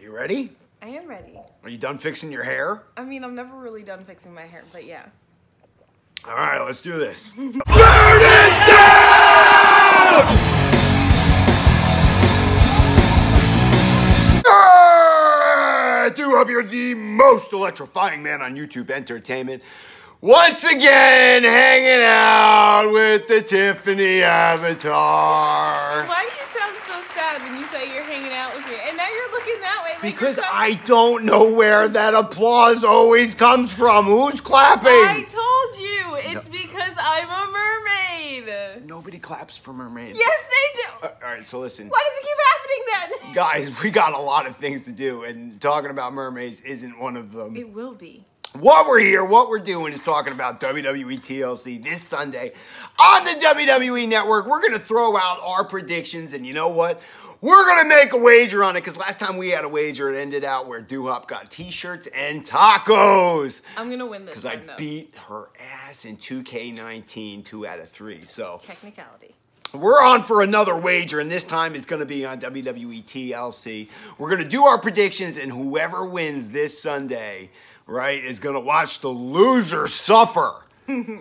you ready? I am ready. Are you done fixing your hair? I mean, I'm never really done fixing my hair, but yeah. All right, let's do this. Burn ah, I do hope you're the most electrifying man on YouTube Entertainment. Once again, hanging out with the Tiffani Avatar. Why do you sound so sad when you say you're hanging out with me? And now you're looking that way. Like Because I don't know where that applause always comes from. Who's clapping? I told you. It's because I'm a mermaid. Nobody claps for mermaids. Yes, they do. Uh, all right, so listen. Why does it keep happening then? Guys, we got a lot of things to do, and talking about mermaids isn't one of them. It will be. What we're here, what we're doing is talking about WWE TLC this Sunday on the WWE Network. We're going to throw out our predictions, and you know what? We're going to make a wager on it because last time we had a wager, it ended out where Duhop got t shirts and tacos. I'm gonna win this Because I though. beat her ass in 2K19, two out of three. So Technicality. we're on for another wager, and this time it's going to be on WWE TLC. We're going to do our predictions, and whoever wins this Sunday, right, is going to watch the loser suffer.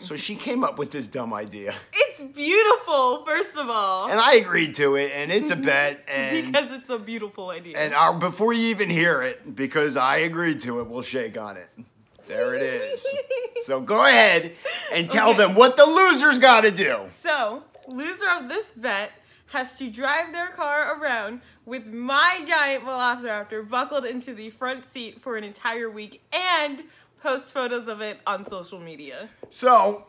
So she came up with this dumb idea, It's beautiful, first of all. and I agreed to it, and it's a bet, and because it's a beautiful idea. and our, before you even hear it, because I agreed to it, we'll shake on it. There it is. so go ahead and tell Okay. them what the loser's got to do. So, loser of this bet has to drive their car around with my giant velociraptor buckled into the front seat for an entire week and post photos of it on social media. So,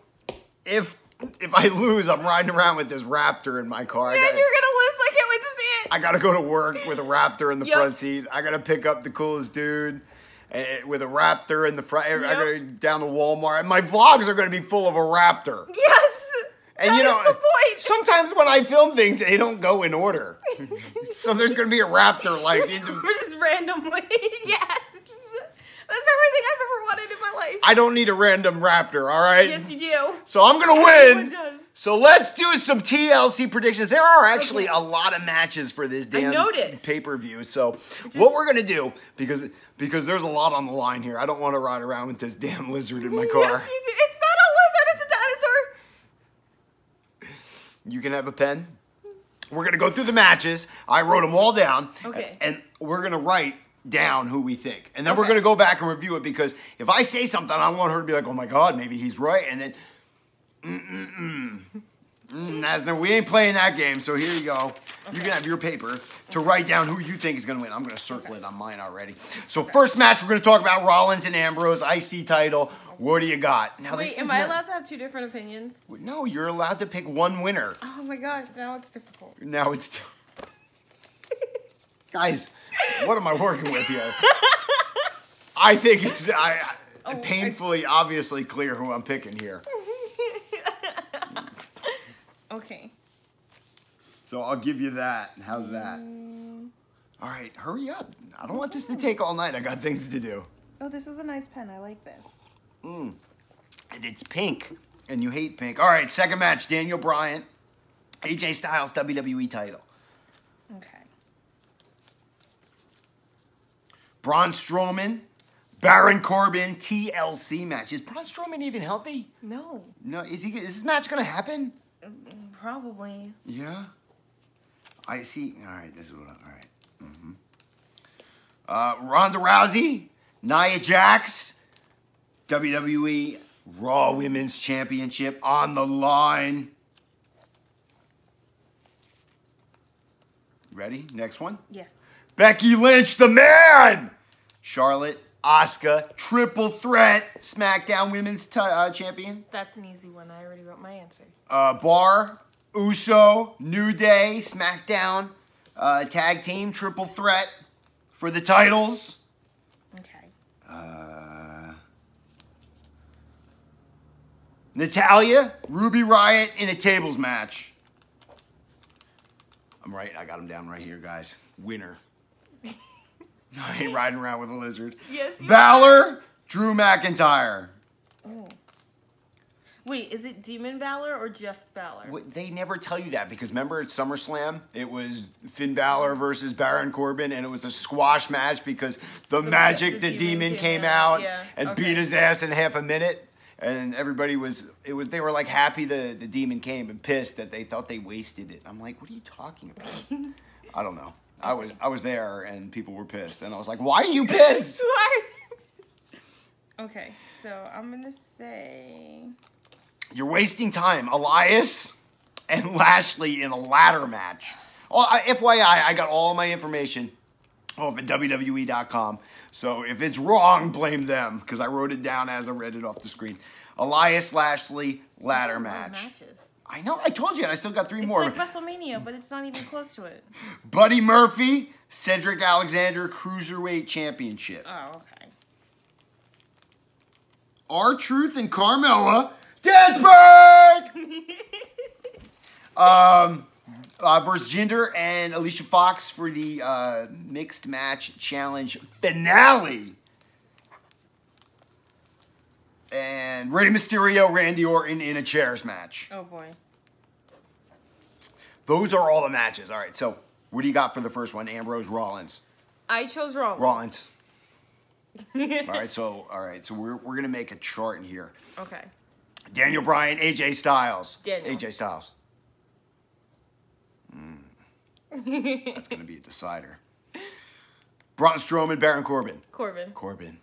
if if I lose, I'm riding around with this Raptor in my car. I gotta, you're gonna lose, I can't wait to see it. I gotta go to work with a Raptor in the Yep. front seat. I gotta pick up the coolest dude eh, with a Raptor in the front. I Yep. gotta down to Walmart. And my vlogs are gonna be full of a Raptor. yes! And That you know, the point! sometimes when I film things, they don't go in order. so there's gonna be a Raptor like in the- Just randomly. yes! That's everything I've ever wanted in my life. I don't need a random Raptor, all right? yes, you do. So I'm gonna Everyone win. does. So let's do some TLC predictions. There are actually a lot of matches for this damn pay per view. So what we're gonna do because because there's a lot on the line here. I don't want to ride around with this damn lizard in my car. Yes, you do. It's not a lizard, it's a dinosaur. You can have a pen. We're gonna go through the matches. I wrote them all down. Okay. And we're gonna write down who we think, and then we're gonna go back and review it because if I say something, I want her to be like, "Oh my god, maybe he's right," and then. Mm-mm-mm. Mm, Nasner, we ain't playing that game, so here you go. You can have your paper to write down who you think is going to win. I'm going to circle it on mine already. So, first match, we're going to talk about Rollins and Ambrose, IC title. What do you got? Now, Wait, am I not- allowed to have two different opinions? No, you're allowed to pick one winner. Oh my gosh, now it's difficult. Now it's. Guys, what am I working with here? I think it's I, I- Oh, I- painfully, obviously clear who I'm picking here. Okay. So I'll give you that. How's that? Mm. All right, hurry up. I don't want this to take all night. I got things to do. Oh, this is a nice pen. I like this. Mm. And it's pink, and you hate pink. All right, second match Daniel Bryan, AJ Styles WWE title. Okay. Braun Strowman, Baron Corbin TLC match. Is Braun Strowman even healthy? No, No, is he? Is this match gonna happen? probably. Yeah. I see. All right, this is what. I, all right. Mm-hmm. Uh, Ronda Rousey, Nia Jax, WWE Raw Women's Championship on the line. Ready? Next one. Yes. Becky Lynch, the man. Charlotte, Asuka, triple threat SmackDown Women's ti- uh, Champion. That's an easy one. I already wrote my answer. Uh, Bar, Uso, New Day, SmackDown, uh, tag team, triple threat for the titles. Okay. Uh, Natalya, Ruby Riott in a tables match. I'm right. I got him down right here, guys. Winner. I ain't riding around with a lizard. Yes, you Balor, Drew McIntyre. Wait, Wait, is it Demon Balor or just Balor? What- They never tell you that because remember at SummerSlam it was Finn Balor versus Baron Corbin and it was a squash match because the, Magic the the, Demon Demon, came came, out, out, yeah, and okay. beat his ass in half a minute and everybody was it was they were like happy the the Demon came and pissed that they thought they wasted it. I'm like, what are you talking about? I don't know. I was I was there and people were pissed and I was like, why are you pissed? Why? okay, so I'm gonna say You're wasting time. Elias and Lashley in a ladder match. Oh, I, FYI, I got all my information off at WWE.com. So if it's wrong, blame them because I wrote it down as I read it off the screen. Elias Lashley ladder a lot of match. matches. I know. I told you. I still got three It's more. like WrestleMania, but it's not even close to it. Buddy Murphy, Cedric Alexander Cruiserweight Championship. Oh, okay. R Truth and Carmella Dansberg. um, uh, versus Jinder and Alicia Fox for the uh, mixed match challenge finale. And Rey Mysterio, Randy Orton in a chairs match. Oh boy. Those are all the matches. All right, so what do you got for the first one? Ambrose Rollins. I chose Rollins. Rollins. All right, so all right, so we're, we're gonna make a chart in here. Okay. Daniel Bryan, AJ Styles. Daniel. AJ Styles. That's going to be a decider. Braun Strowman, Baron Corbin. Corbin. Corbin.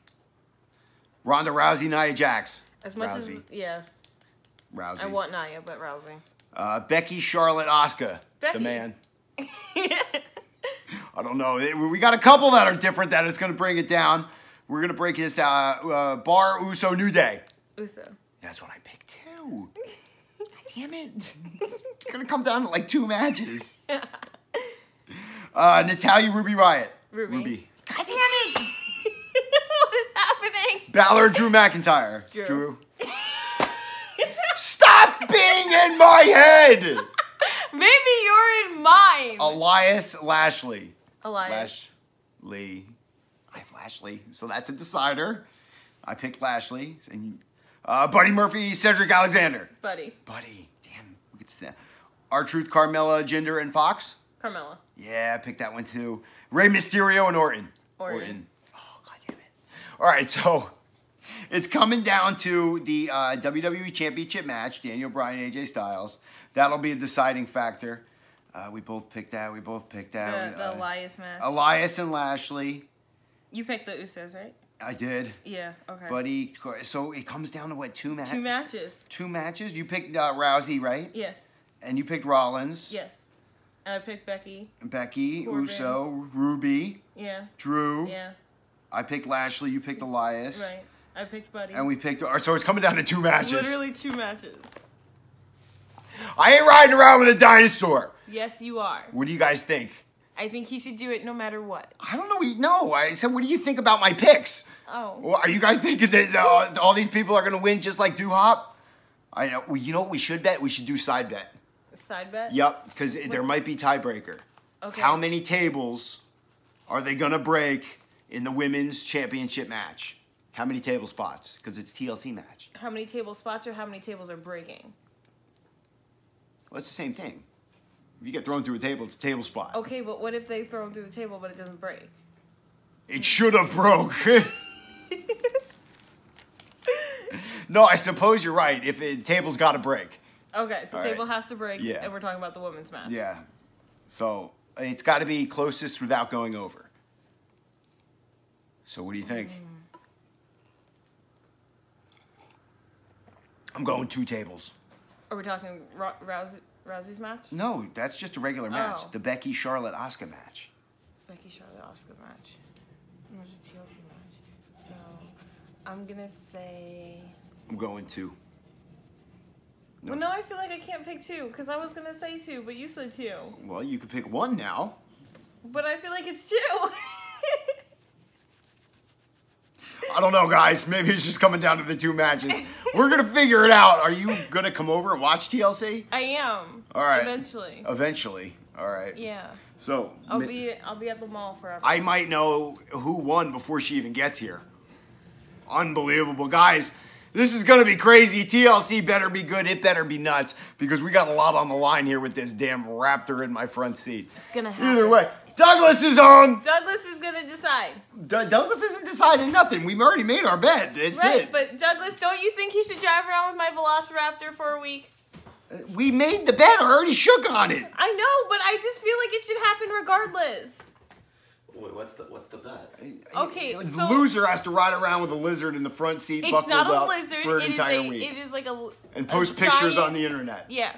Ronda Rousey, Nia Jax. As much Rousey. as yeah, Rousey. I want Nia, but Rousey. Uh, Becky, Charlotte, Asuka. Becky. The man. I don't know. We got a couple that are different that is going to bring it down. We're going to break this down. Uh, uh, Bar, Uso, New Day. Uso. That's what I picked too. God damn it. It's gonna come down to like two matches. Uh, Natalya Ruby Riott. Ruby. God damn it. what is happening? Balor Drew McIntyre. Drew. Stop being in my head. Maybe you're in mine. Elias Lashley. Elias. Lashley. I have Lashley. So that's a decider. I picked Lashley. And uh, Buddy Murphy, Cedric Alexander. Buddy. Buddy. Damn. We could say. R Truth, Carmella, Jinder, and Fox. Carmella. Yeah, I picked that one too. Rey Mysterio and Orton. Orton. Oh, god damn it. All right, so it's coming down to the uh, WWE Championship match, Daniel Bryan, and AJ Styles. That'll be a deciding factor. Uh, we both picked that. We both picked The, that. the Uh, Elias match. Elias and Lashley. you picked the Usos, right? I did. Yeah. Okay. Buddy. So it comes down to what, two matches? Two matches. Two matches? You picked uh, Rousey, right? Yes. And you picked Rollins. Yes. And I picked Becky. Becky, Corbin. Uso, Ruby, Yeah. Drew. Yeah. I picked Lashley. You picked Elias. Right. I picked Buddy. And we picked. So it's coming down to two matches. Literally two matches. I ain't riding around with a dinosaur. Yes, you are. What do you guys think? I think he should do it no matter what. I don't know. We no. I said, what do you think about my picks? Oh. Well, are you guys thinking that uh, all these people are going to win just like Duhop? I know. Well, you know what we should bet? We should do side bet. Side bet? Yep, because there might be tiebreaker. Okay. How many tables are they going to break in the women's championship match? How many table spots? Because it's TLC match. How many table spots or how many tables are breaking? Well, it's the same thing. If you get thrown through a table, it's a table spot. Okay, but what if they throw them through the table but it doesn't break? It should have broke. no, I suppose you're right. If the table's got to break. Okay, so All table right. has to break, Yeah. and we're talking about the women's match. Yeah. So it's got to be closest without going over. So what do you think? I'm going two tables. Are we talking Ro- Rousey, Rousey's match? No, that's just a regular match. Oh. The Becky Charlotte Asuka match. Becky Charlotte Asuka match. It was a TLC match. So I'm gonna say. I'm going two. Well, no, I feel like I can't pick two because I was gonna say two, but you said two. Well, you could pick one now. But I feel like it's two. I don't know, guys. Maybe it's just coming down to the two matches. We're gonna figure it out. Are you gonna come over and watch TLC? I am. All right. Eventually. Eventually. All right. Yeah. So I'll be I'll be at the mall forever. I might know who won before she even gets here. Unbelievable, guys. This is gonna be crazy. TLC better be good. It better be nuts because we got a lot on the line here with this damn Raptor in my front seat. It's gonna happen. Either way, Douglas is on. Douglas is gonna decide. D- Douglas isn't deciding nothing. We've already made our bet. It's Right, it. but Douglas, don't you think he should drive around with my Velociraptor for a week? we made the bet. I already shook on it. I know, but I just feel like it should happen regardless. Wait, what's the what's the bet? Okay, the so- loser has to ride around with a lizard in the front seat, It's buckled not a up lizard. for an it is entire a, week, It is like a and a post pictures giant- on the internet. Yeah.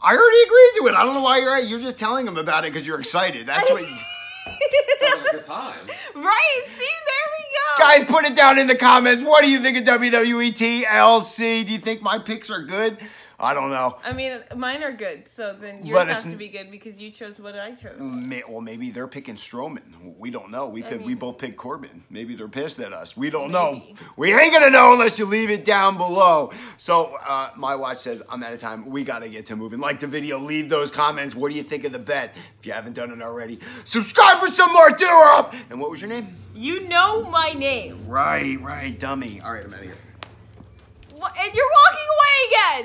I already agreed to it. I don't know why you're at. You're just telling him about it because you're excited. That's what. Sounds like a good time. right. See, there we go. Guys, put it down in the comments. What do you think of WWE TLC? Do you think my picks are good? I don't know. I mean, mine are good, so then yours Let us have to be good because you chose what I chose. May- Well, maybe they're picking Strowman. We don't know. We I pick, we both picked Corbin. Maybe they're pissed at us. We don't Maybe. know. We ain't gonna know unless you leave it down below. So uh, my watch says I'm out of time. We gotta get to moving. Like the video. Leave those comments. What do you think of the bet? If you haven't done it already, subscribe for some more. Duhop. And what was your name? You know my name. Right, right, dummy. All right, I'm out of here. And you're walking away again.